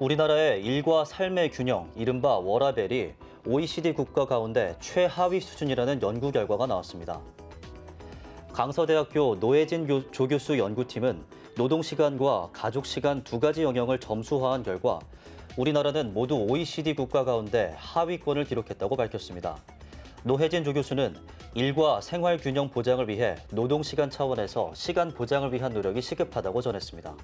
우리나라의 일과 삶의 균형, 이른바 워라벨이 OECD 국가 가운데 최하위 수준이라는 연구 결과가 나왔습니다. 강서대학교 노혜진 조교수 연구팀은 노동시간과 가족시간 두 가지 영역을 점수화한 결과 우리나라는 모두 OECD 국가 가운데 하위권을 기록했다고 밝혔습니다. 노혜진 조교수는 일과 생활 균형 보장을 위해 노동시간 차원에서 시간 보장을 위한 노력이 시급하다고 전했습니다.